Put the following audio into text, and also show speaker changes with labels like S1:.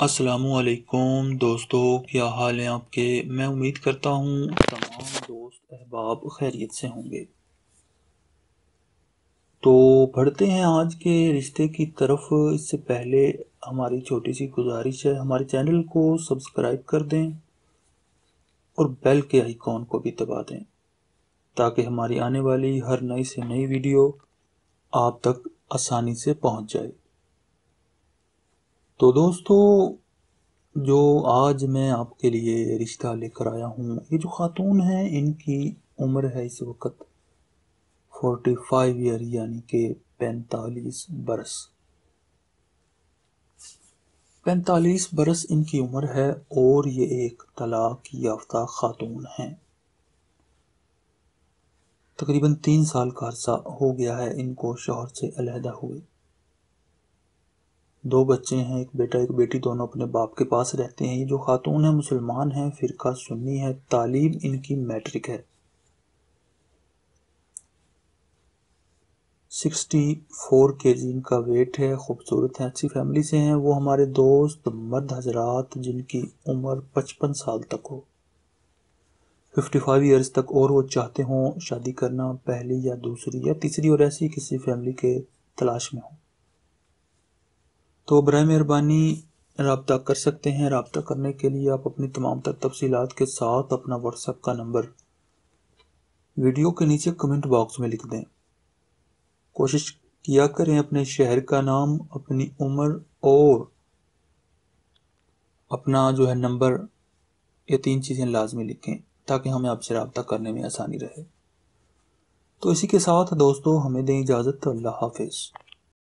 S1: असलकुम दोस्तों, क्या हाल है आपके? मैं उम्मीद करता हूँ तमाम दोस्त अहबाब खैरियत से होंगे। तो बढ़ते हैं आज के रिश्ते की तरफ़। इससे पहले हमारी छोटी सी गुजारिश है, हमारे चैनल को सब्सक्राइब कर दें और बेल के आइकॉन को भी दबा दें, ताकि हमारी आने वाली हर नई से नई वीडियो आप तक आसानी से पहुँच जाए। तो दोस्तों, जो आज मैं आपके लिए रिश्ता लेकर आया हूँ, ये जो खातून है, इनकी उम्र है इस वक्त फोर्टी फाइव ईयर यानी कि पैंतालीस बरस। पैंतालीस बरस इनकी उम्र है और ये एक तलाक याफ्ता खातून हैं। तकरीबन तीन साल का अरसा हो गया है, इनको शोहर से अलहदा हुए दो बच्चे हैं, एक बेटा, एक बेटी दोनों अपने बाप के पास रहते हैं। ये जो खातून है, मुसलमान है, फिरका सुन्नी है, तालीम इनकी मैट्रिक है। सिक्सटी फोर के जी इनका वेट है, खूबसूरत है, अच्छी फैमिली से हैं। वो हमारे दोस्त मर्द हजरात, जिनकी उम्र पचपन साल तक हो। फिफ्टी फाइव ईयर्स तक और वो चाहते हों शादी करना, पहली या दूसरी या तीसरी, और ऐसी किसी फैमिली के तलाश में हो। तो बर मेहरबानी, रबता कर सकते हैं। रबता करने के लिए आप अपनी तमाम तर तफसीलात के साथ अपना व्हाट्सएप का नंबर वीडियो के नीचे कमेंट बॉक्स में लिख दें। कोशिश किया करें अपने शहर का नाम, अपनी उम्र और अपना जो है नंबर ये तीन चीज़ें लाजमी लिखें, ताकि हमें आपसे रबता करने में आसानी रहे। तो इसी के साथ दोस्तों, हमें दें इजाज़त। अल्लाह हाफिज़।